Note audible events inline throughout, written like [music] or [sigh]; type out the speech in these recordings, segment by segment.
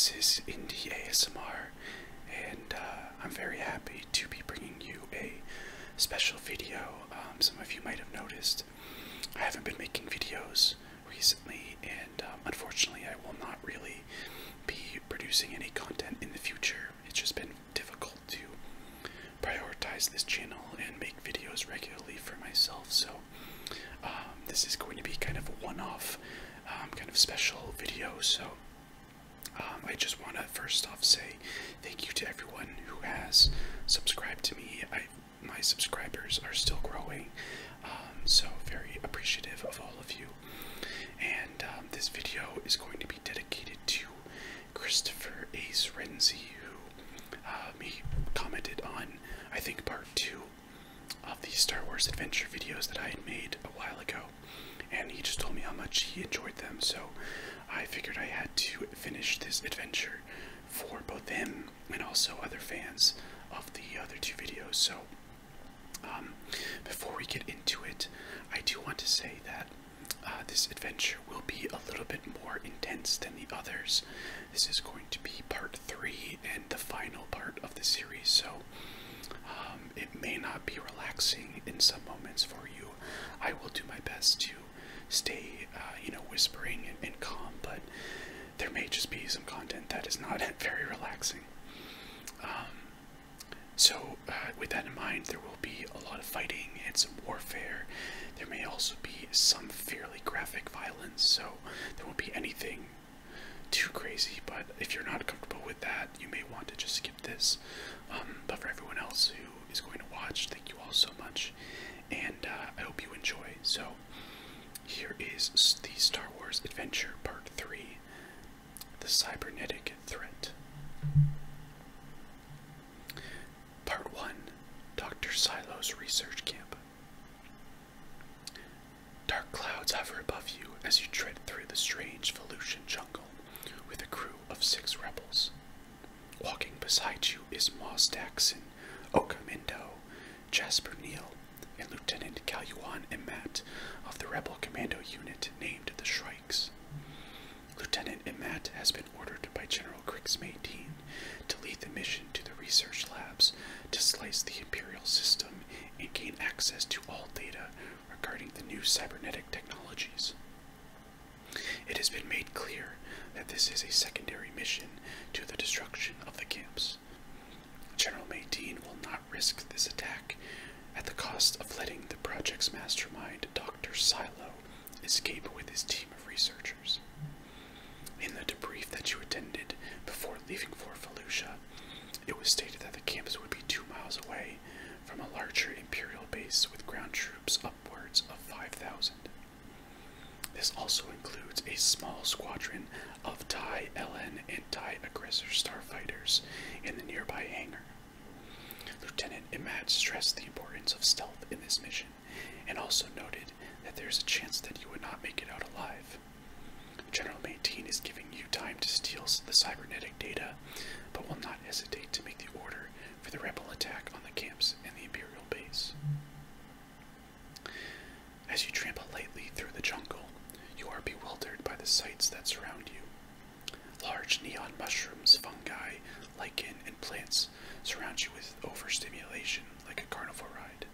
This is Indiee ASMR, and uh, I'm very happy to be bringing you a special video. Um, some of you might have noticed I haven't been making videos recently, and um, unfortunately, I will not really be producing any content in the future. It's just been difficult to prioritize this channel and make videos regularly for myself, so um, this is going to be kind of a one-off, um, kind of special video, so um, I just want to first off say thank you to everyone who has subscribed to me. I, my subscribers are still growing, so very appreciative of all of you. And this video is going to be dedicated to Christopher Ace Renzi, who uh, he commented on, I think, part two of the Star Wars adventure videos that I had made a while ago, and he just told me how much he enjoyed them. So I figured I had to finish this adventure for both him and also other fans of the other two videos. So um, before we get into it, I do want to say that uh, this adventure will be a little bit more intense than the others. This is going to be part three and the final part of the series, so um, it may not be relaxing in some moments for you. I will do my best to stay, uh, you know, whispering and, and calm, but there may just be some content that is not [laughs] very relaxing. Um, so, uh, with that in mind, there will be a lot of fighting and some warfare. There may also be some fairly graphic violence, so there won't be anything too crazy, but if you're not comfortable with that, you may want to just skip this. Um, but for everyone else who is going to watch, thank you all so much, and uh, I hope you enjoy. So, here is the Star Wars Adventure Part 3 The Cybernetic Threat. Part 1 Dr. Silo's Research Camp. Dark clouds hover above you as you tread through the strange Felucian jungle with a crew of six rebels. Walking beside you is Moss Daxon, Oka Mindo, Jasper Neal, and Lieutenant Caluan Ematt of the rebel commando unit named the Shrikes. Lieutenant Ematt has been ordered by General Crix Madine to lead the mission to the research labs to slice the Imperial system and gain access to all data regarding the new cybernetic technologies. It has been made clear that this is a secondary mission to the destruction of the camps. General Madine will not risk this attack at the cost of letting the project's mastermind, Dr. Silo, escape with his team of researchers. In the debrief that you attended before leaving for Felucia, it was stated that the campus would be two miles away from a larger Imperial base with ground troops upwards of 5,000. This also includes a small squadron of TIE LN and TIE Aggressor starfighters in the nearby hangar. Lieutenant Ematt stressed the importance of stealth in this mission and also noted that there's a chance that you would not make it out alive. General Madine is giving you time to steal the cybernetic data, but will not hesitate to make the order for the rebel attack on the camps and the Imperial base. As you trample lightly through the jungle, you are bewildered by the sights that surround you. Large neon mushrooms, fungi, lichen, and plants surround you with overstimulation like a carnival ride.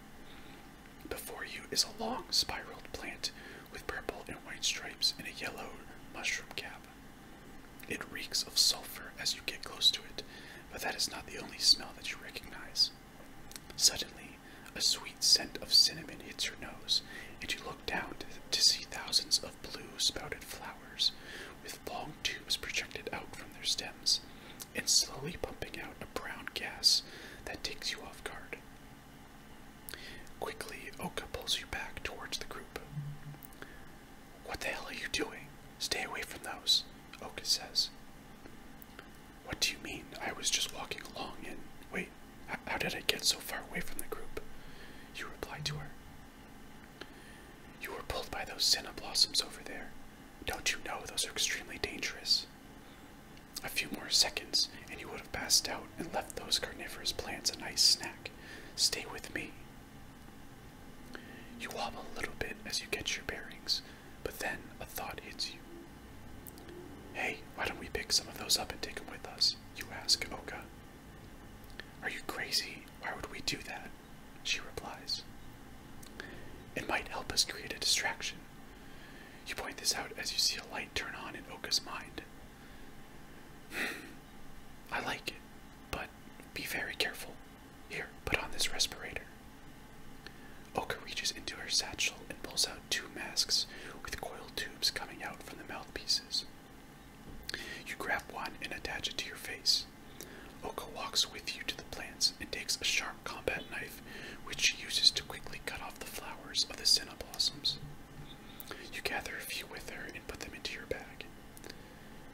Before you is a long spiraled plant with purple and white stripes and a yellow mushroom cap. It reeks of sulfur as you get close to it, but that is not the only smell that you recognize. Suddenly, a sweet scent of cinnamon hits your nose, and you look down to, to see thousands of blue sprouted flowers with long tubes projected out from their stems and slowly pumping out a brown gas that takes you off guard. Quickly, Oka pulls you back towards the group. What the hell are you doing? Stay away from those, Oka says. What do you mean? I was just walking along and. Wait, how did I get so far away from the group? You reply to her. You were pulled by those senna blossoms over there. Don't you know those are extremely dangerous? A few more seconds, and you would have passed out and left those carnivorous plants a nice snack. Stay with me. You wobble a little bit as you get your bearings, but then a thought hits you. Hey, why don't we pick some of those up and take them with us? You ask Oka. Are you crazy? Why would we do that? She replies. It might help us create a distraction. You point this out as you see a light turn on in Oka's mind. Hmm. I like it, but be very careful. Here, put on this respirator. Oka reaches into her satchel and pulls out two masks with coiled tubes coming out from the mouthpieces. You grab one and attach it to your face. Oka walks with you to the plants and takes a sharp combat knife, which she uses to quickly cut off the flowers of the senna blossoms. You gather a few with her and put them into your bag.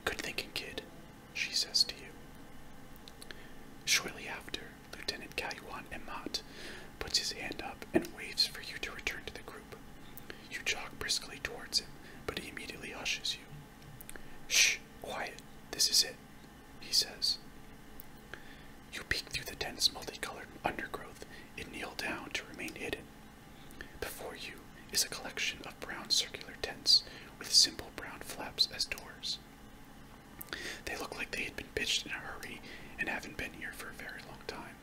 Good thinking, kid, she says to you. Shortly after, Lieutenant Caluan Ematt puts his hand up and waves for you to return to the group. You jog briskly towards him, but he immediately hushes you. Shh, quiet, this is it, he says. You peek through the dense multicolored undergrowth and kneel down to remain hidden. Before you is a collection of brown circular tents with simple as doors. They look like they had been pitched in a hurry and haven't been here for a very long time.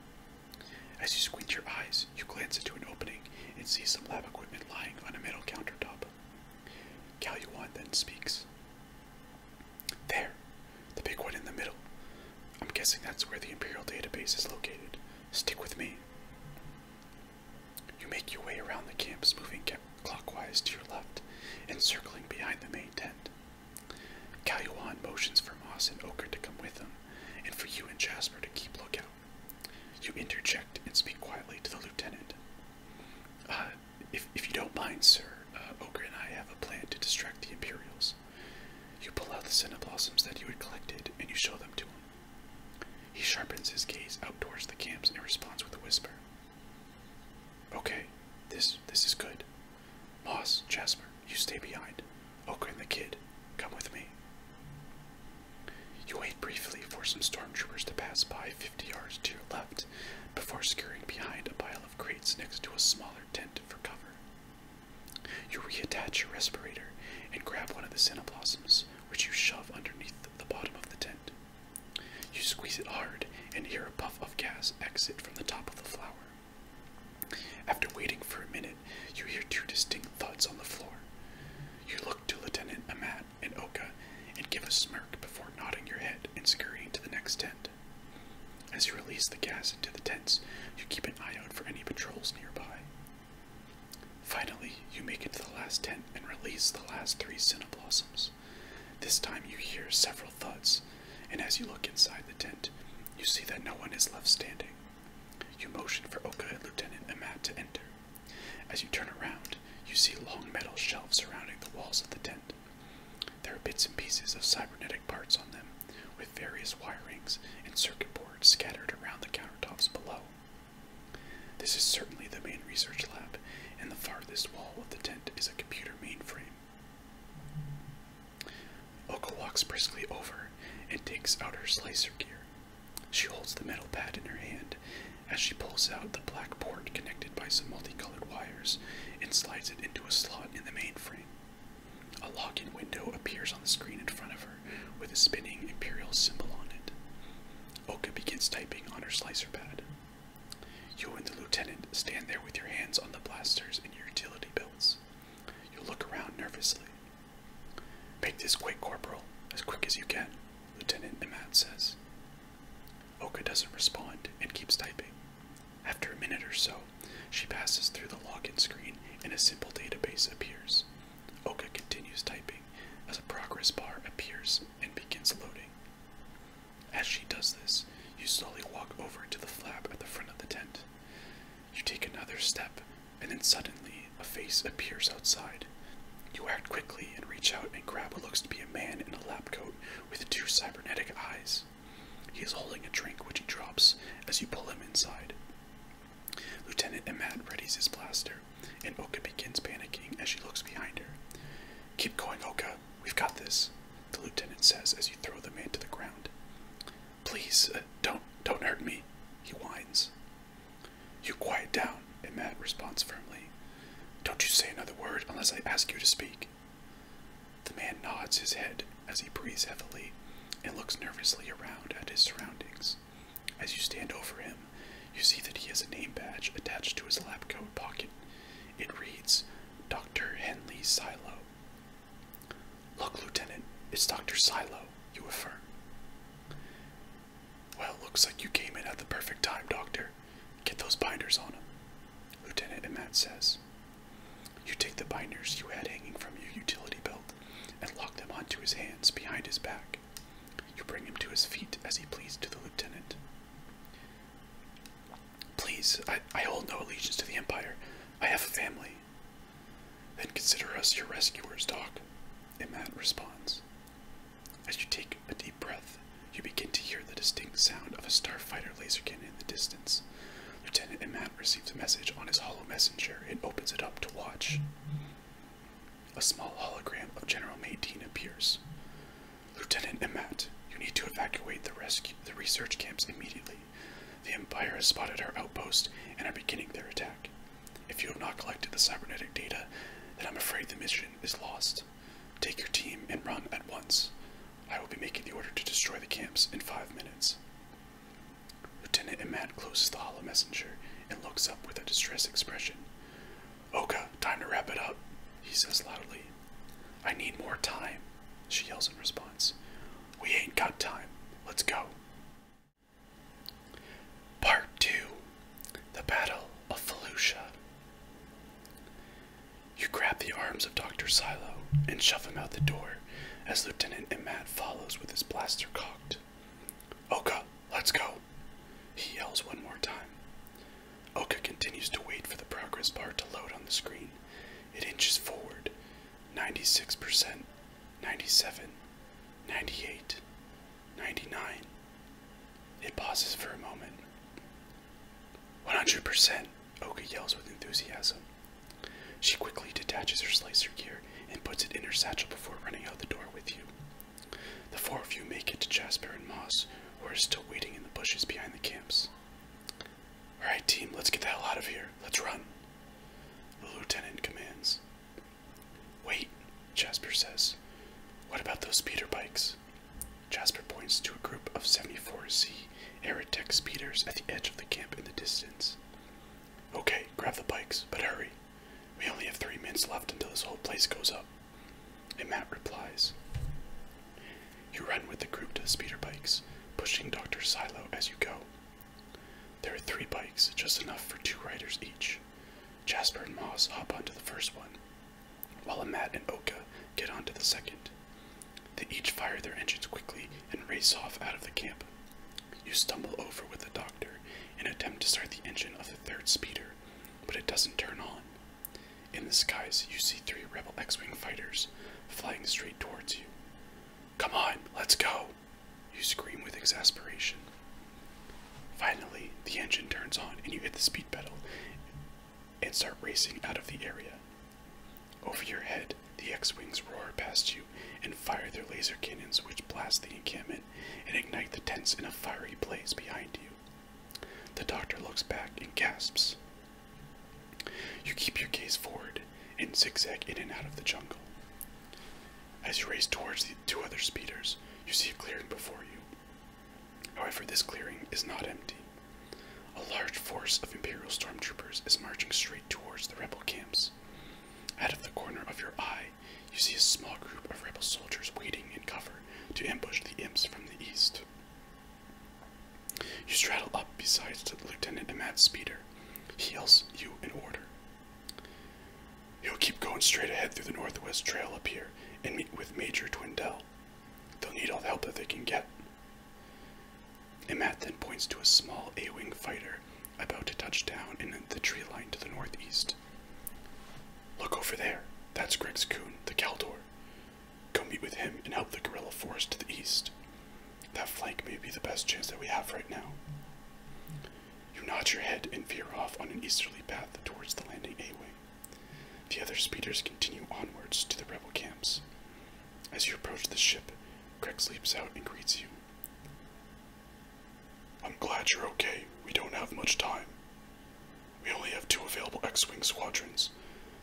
As you squint your eyes, you glance into an opening and see some lab equipment lying on a metal countertop. Caluan then speaks. There, the big one in the middle. I'm guessing that's where the Imperial database is located. Stick with me. You make your way around the camps, moving clockwise to your left and circling behind the main tent. Caluan motions for Moss and Oka to come with him, and for you and Jasper to keep lookout. You interject and speak quietly to the lieutenant. Uh, if, if you don't mind, sir, uh, and I have a plan to distract the Imperials. You pull out the senna blossoms that you had collected, and you show them to him. He sharpens his gaze out towards the camps and responds with a whisper. Okay, this this is good. Moss, Jasper, you stay behind. Oka and the kid, come with me. You wait briefly for some stormtroopers to pass by fifty yards to your left before scurrying behind a pile of crates next to a smaller tent for cover. You reattach your respirator and grab one of the senna blossoms, which you shove underneath the bottom of the tent. You squeeze it hard and hear a puff of gas exit from the top of the flower. After waiting for a minute, you hear two distinct thuds on the floor. You look to Lieutenant Ematt and Oka and give a smirk nodding your head and scurrying to the next tent. As you release the gas into the tents, you keep an eye out for any patrols nearby. Finally, you make it to the last tent and release the last three senna blossoms. This time you hear several thuds, and as you look inside the tent, you see that no one is left standing. You motion for Oka and Lieutenant Ematt to enter. As you turn around, you see long metal shelves surrounding the walls of the tent. There are bits and pieces of cybernetic parts on them, with various wirings and circuit boards scattered around the countertops below. This is certainly the main research lab, and the farthest wall of the tent is a computer mainframe. Oka walks briskly over and takes out her slicer gear. She holds the metal pad in her hand as she pulls out the black port connected by some multicolored wires and slides it into a slot in the mainframe. A login window appears on the screen in front of her with a spinning Imperial symbol on it. Oka begins typing on her slicer pad. You and the lieutenant stand there with your hands on the blasters and your utility belts. You look around nervously. Make this quick, Corporal, as quick as you can, Lieutenant Ematt says. Oka doesn't respond and keeps typing. After a minute or so, she passes through the login screen and a simple database appears. Oka continues typing as a progress bar appears and begins loading. As she does this, you slowly walk over to the flap at the front of the tent. You take another step, and then suddenly a face appears outside. You act quickly and reach out and grab what looks to be a man in a lab coat with two cybernetic eyes. He is holding a drink which he drops as you pull him inside. Lieutenant Ematt readies his blaster, and Oka begins panicking as she looks behind her. Keep going, Oka. We've got this, the lieutenant says as you throw the man to the ground. Please, uh, don't, don't hurt me, he whines. You quiet down, Ematt responds firmly. Don't you say another word unless I ask you to speak. The man nods his head as he breathes heavily and looks nervously around at his surroundings. As you stand over him, you see that he has a name badge attached to his lab coat pocket. It reads, Dr. Henley Silo. It's Dr. Silo, you affirm. Well, looks like you came in at the perfect time, Doctor. Get those binders on him, Lieutenant Ematt says. You take the binders you had hanging from your utility belt and lock them onto his hands behind his back. You bring him to his feet as he pleads to the lieutenant. Please, I, I hold no allegiance to the Empire. I have a family. Then consider us your rescuers, Doc, Ematt responds. As you take a deep breath, you begin to hear the distinct sound of a starfighter laser cannon in the distance. Lieutenant Ematt receives a message on his hollow messenger and opens it up to watch. A small hologram of General Madine appears. Lieutenant Ematt, you need to evacuate the rescue the research camps immediately. The Empire has spotted our outpost and are beginning their attack. If you have not collected the cybernetic data, then I'm afraid the mission is lost. Take your team and run at once. I will be making the order to destroy the camps in five minutes. Lieutenant Ematt closes the hollow messenger and looks up with a distressed expression. Oka, time to wrap it up, he says loudly. I need more time, she yells in response. We ain't got time. Let's go. Part 2 The Battle of Felucia. You grab the arms of Dr. Silo and shove him out the door as Lieutenant Ematt follows with his blaster cocked. Oka, let's go, he yells one more time. Oka continues to wait for the progress bar to load on the screen. It inches forward 96%, 97, 98, 99. It pauses for a moment. 100%, Oka yells with enthusiasm. She quickly detaches her slicer gear and puts it in her satchel before running out the door with you. The four of you make it to Jasper and Moss, who are still waiting in the bushes behind the camps. Alright, team, let's get the hell out of here. Let's run. The lieutenant commands. Wait, Jasper says. What about those speeder bikes? Jasper points to a group of 74Z Aratech speeders at the edge of the camp in the distance. Okay, grab the bikes, but hurry. We only have three minutes left until this whole place goes up. Ematt replies. You run with the group to the speeder bikes, pushing Dr. Silo as you go. There are three bikes, just enough for two riders each. Jasper and Moss hop onto the first one, while Ematt and Oka get onto the second. They each fire their engines quickly and race off out of the camp. You stumble over with the doctor and attempt to start the engine of the third speeder, but it doesn't turn on. In the skies, you see three Rebel X Wing fighters flying straight towards you. Come on, let's go! You scream with exasperation. Finally, the engine turns on and you hit the speed pedal and start racing out of the area. Over your head, the X-Wings roar past you and fire their laser cannons which blast the encampment and ignite the tents in a fiery blaze behind you. The doctor looks back and gasps. You keep your gaze forward and zigzag in and out of the jungle. As you race towards the two other speeders, you see a clearing before you. However, this clearing is not empty. A large force of Imperial stormtroopers is marching straight towards the rebel camps. Out of the corner of your eye, you see a small group of rebel soldiers waiting in cover to ambush the imps from the east. You straddle up beside the Lieutenant Ematt's speeder. He yells you an order. You'll keep going straight ahead through the Northwest Trail up here and meet with Major Twindell. They'll need all the help that they can get. Ematt then points to a small A-wing fighter about to touch down in the tree line to the northeast. Look over there. That's Grex Coon, the Kel Dor. Go meet with him and help the guerrilla force to the east. That flank may be the best chance that we have right now. You nod your head and veer off on an easterly path towards the landing A-wing. The other speeders continue onwards to the rebel camps. As you approach the ship, Grex leaps out and greets you. I'm glad you're okay. We don't have much time. We only have two available X-Wing squadrons.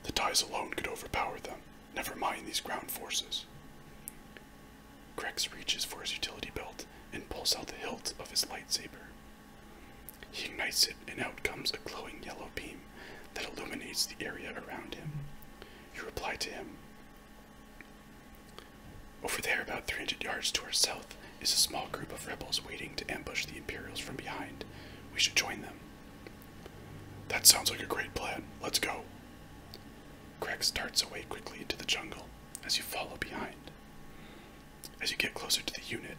The TIEs alone could overpower them, never mind these ground forces. Grex reaches for his utility belt and pulls out the hilt of his lightsaber. He ignites it, and out comes a glowing yellow beam that illuminates the area around him. You reply to him. Over there, about 300 yards to our south, is a small group of rebels waiting to ambush the Imperials from behind. We should join them. That sounds like a great plan. Let's go. Grex starts away quickly into the jungle as you follow behind. As you get closer to the unit,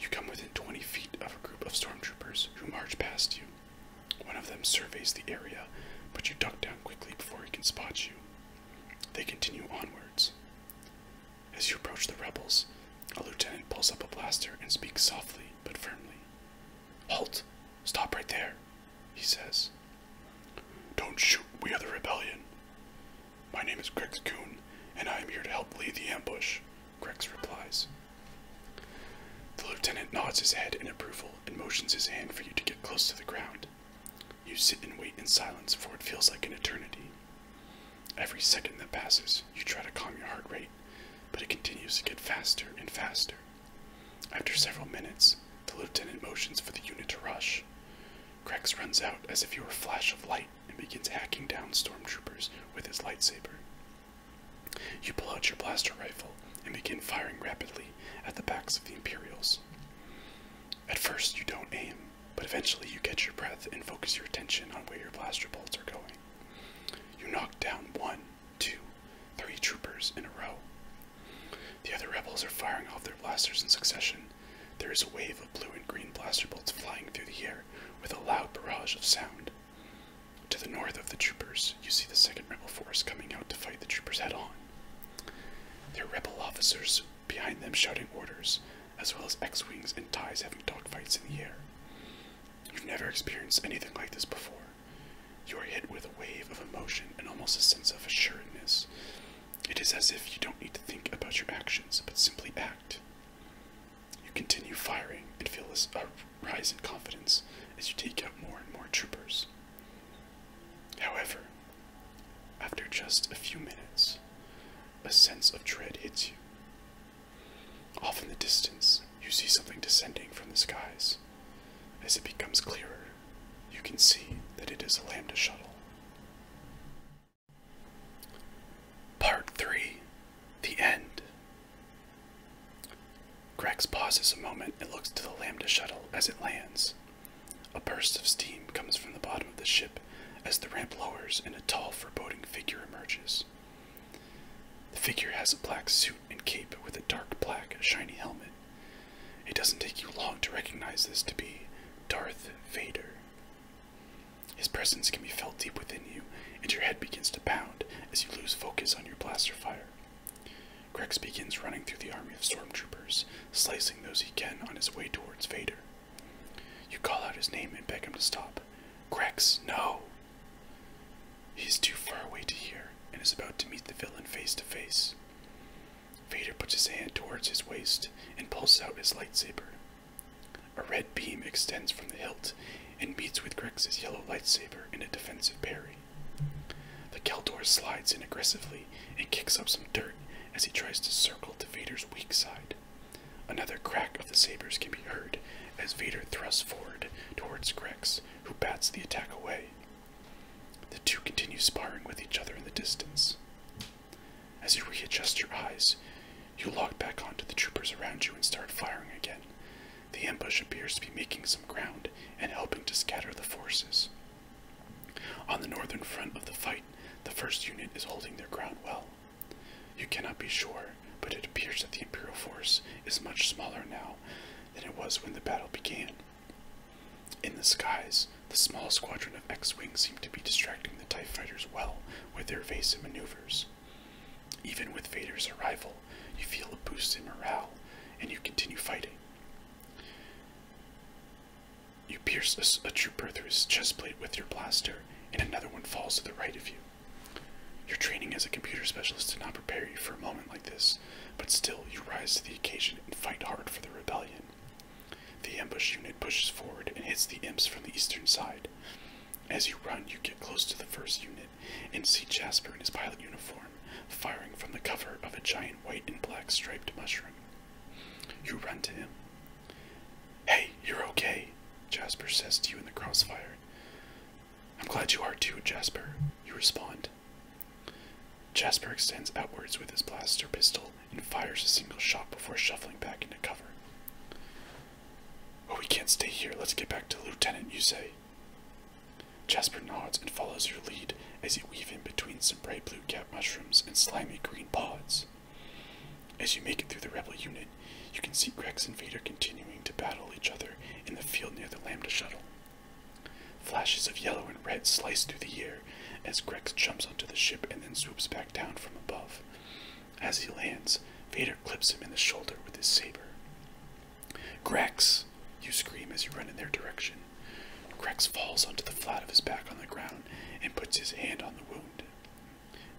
you come within 20 feet of a group of stormtroopers who march past you. One of them surveys the area, but you duck down quickly before he can spot you. They continue onwards. As you approach the rebels, a lieutenant pulls up a blaster and speaks softly but firmly. Halt! Stop right there, he says. Don't shoot, we are the rebellion. My name is Grex Coon, and I am here to help lead the ambush, Grex replies. The lieutenant nods his head in approval and motions his hand for you to get close to the ground. You sit and wait in silence for what feels like an eternity. Every second that passes, you try to calm your heart rate, but it continues to get faster and faster. After several minutes, the lieutenant motions for the unit to rush. Grex runs out as if you were a flash of light and begins hacking down stormtroopers with his lightsaber. You pull out your blaster rifle and begin firing rapidly at the backs of the Imperials. At first, you don't aim, but eventually you catch your breath and focus your attention on where your blaster bolts are going. You knock down one, two, three troopers in a row. The other rebels are firing off their blasters in succession. There is a wave of blue and green blaster bolts flying through the air with a loud barrage of sound. To the north of the troopers, you see the second rebel force coming out to fight the troopers head on. There are rebel officers behind them shouting orders, as well as X-Wings and TIEs having dogfights in the air. You've never experienced anything like this before. You are hit with a wave of emotion and almost a sense of assuredness. It is as if you don't need to your actions, but simply act. You continue firing and feel a rise in confidence as you take out more and more troopers. However, after just a few minutes, a sense of dread hits you. Off in the distance, you see something descending from the skies. As it becomes clearer, you can see that it is a Lambda shuttle. Part 3 The End. Grex pauses a moment and looks to the Lambda shuttle as it lands. A burst of steam comes from the bottom of the ship as the ramp lowers and a tall, foreboding figure emerges. The figure has a black suit and cape with a dark black, shiny helmet. It doesn't take you long to recognize this to be Darth Vader. His presence can be felt deep within you, and your head begins to pound as you lose focus on your blaster fire. Grex begins running through the army of stormtroopers, slicing those he can on his way towards Vader. You call out his name and beg him to stop. Grex, no! He's too far away to hear and is about to meet the villain face to face. Vader puts his hand towards his waist and pulls out his lightsaber. A red beam extends from the hilt and meets with Grex's yellow lightsaber in a defensive parry. The Kel Dor slides in aggressively and kicks up some dirt as he tries to circle to Vader's weak side. Another crack of the sabers can be heard as Vader thrusts forward towards Grex, who bats the attack away. The two continue sparring with each other in the distance. As you readjust your eyes, you lock back onto the troopers around you and start firing again. The ambush appears to be making some ground and helping to scatter the forces. On the northern front of the fight, the first unit is holding their ground well. You cannot be sure, but it appears that the Imperial force is much smaller now than it was when the battle began. In the skies, the small squadron of X-Wings seem to be distracting the TIE fighters well with their evasive maneuvers. Even with Vader's arrival, you feel a boost in morale, and you continue fighting. You pierce a, a trooper through his chest plate with your blaster, and another one falls to the right of you. Your training as a computer specialist did not prepare you for a moment like this, but still you rise to the occasion and fight hard for the rebellion. The ambush unit pushes forward and hits the imps from the eastern side. As you run, you get close to the first unit and see Jasper in his pilot uniform firing from the cover of a giant white and black striped mushroom. You run to him. Hey, you're okay, Jasper says to you in the crossfire. I'm glad you are too, Jasper, you respond. Jasper extends outwards with his blaster pistol and fires a single shot before shuffling back into cover. Oh, we can't stay here. Let's get back to lieutenant, you say. Jasper nods and follows your lead as you weave in between some bright blue cap mushrooms and slimy green pods. As you make it through the rebel unit, you can see Grex and Vader continuing to battle each other in the field near the Lambda shuttle. Flashes of yellow and red slice through the air as Grex jumps onto the ship and then swoops back down from above. As he lands, Vader clips him in the shoulder with his saber. Grex! You scream as you run in their direction. Grex falls onto the flat of his back on the ground and puts his hand on the wound.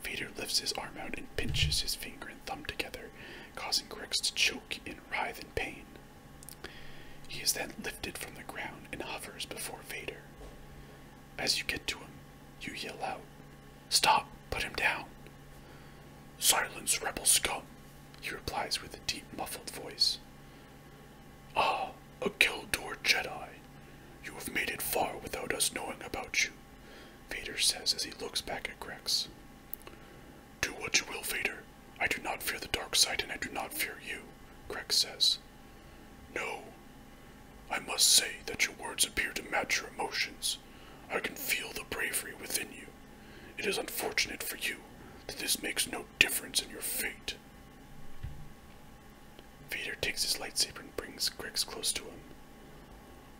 Vader lifts his arm out and pinches his finger and thumb together, causing Grex to choke and writhe in pain. He is then lifted from the ground and hovers before Vader. As you get to him, you yell out, Stop! Put him down! Silence, rebel scum! He replies with a deep, muffled voice. Ah, a Kel Dor Jedi. You have made it far without us knowing about you, Vader says as he looks back at Grex. Do what you will, Vader. I do not fear the dark side and I do not fear you, Grex says. No. I must say that your words appear to match your emotions. I can feel the bravery within you. It is unfortunate for you that this makes no difference in your fate. Vader takes his lightsaber and brings Grex close to him.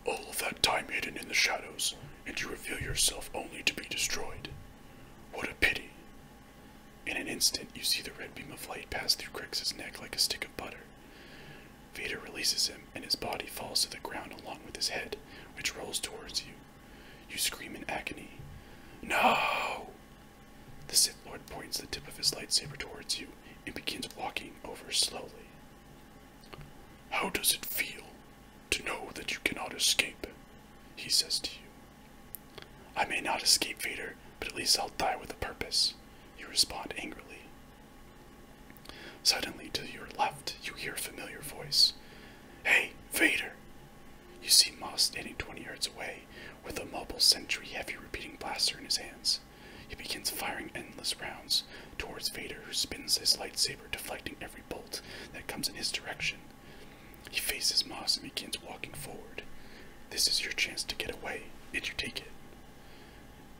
All of that time hidden in the shadows, and you reveal yourself only to be destroyed. What a pity. In an instant, you see the red beam of light pass through Grex's neck like a stick of butter. Vader releases him, and his body falls to the ground along with his head, which rolls towards you. You scream in agony. No! The Sith Lord points the tip of his lightsaber towards you and begins walking over slowly. How does it feel to know that you cannot escape? He says to you. I may not escape, Vader, but at least I'll die with a purpose. You respond angrily. Suddenly, to your left, you hear a familiar voice. Hey, Vader! You see Moss standing 20 yards away with a mobile sentry heavy repeating blaster in his hands. He begins firing endless rounds towards Vader, who spins his lightsaber, deflecting every bolt that comes in his direction. He faces Moss and begins walking forward. This is your chance to get away, and you take it.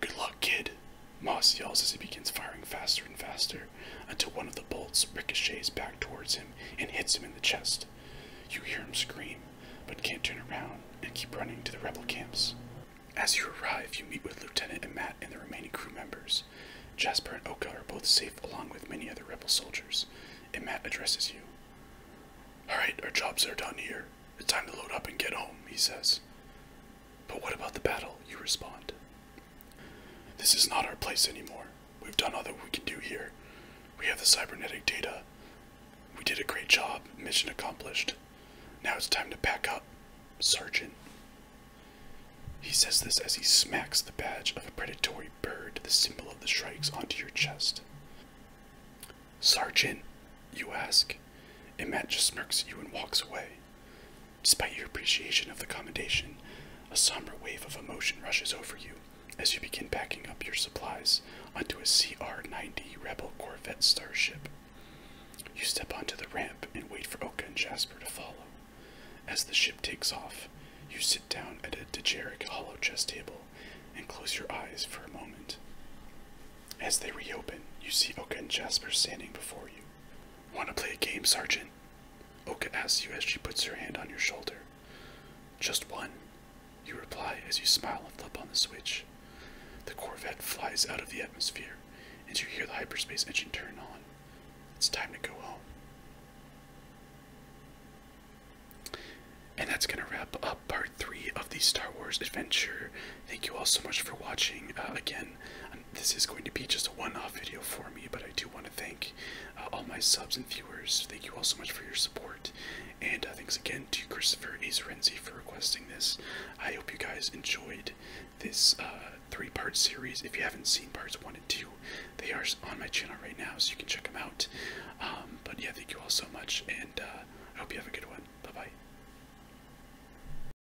Good luck, kid, Moss yells as he begins firing faster and faster until one of the bolts ricochets back towards him and hits him in the chest. You hear him scream, but can't turn around and keep running to the rebel camps. As you arrive, you meet with Lieutenant Ematt and the remaining crew members. Jasper and Oka are both safe along with many other rebel soldiers, Ematt addresses you. Alright, our jobs are done here. It's time to load up and get home, he says. But what about the battle? You respond. This is not our place anymore. We've done all that we can do here. We have the cybernetic data. We did a great job. Mission accomplished. Now it's time to pack up. Sergeant. He says this as he smacks the badge of a predatory bird, the symbol of the Shrikes, onto your chest. Sergeant, you ask, Ematt just smirks at you and walks away. Despite your appreciation of the commendation, a somber wave of emotion rushes over you as you begin packing up your supplies onto a CR 90 Rebel Corvette starship. You step onto the ramp and wait for Oka and Jasper to follow. As the ship takes off, you sit down at a Dejarik hollow chest table and close your eyes for a moment. As they reopen, you see Oka and Jasper standing before you. Want to play a game, Sergeant? Oka asks you as she puts her hand on your shoulder. Just one, you reply as you smile and flip on the switch. The Corvette flies out of the atmosphere, and you hear the hyperspace engine turn on. It's time to go home. And that's going to wrap up part three of the Star Wars adventure. Thank you all so much for watching. Uh, again, um, this is going to be just a one off video for me, but I do want to thank uh, all my subs and viewers. Thank you all so much for your support. And uh, thanks again to Christopher Azarenzi for requesting this. I hope you guys enjoyed this uh, three part series. If you haven't seen parts one and two, they are on my channel right now, so you can check them out. Um, but yeah, thank you all so much, and uh, I hope you have a good one.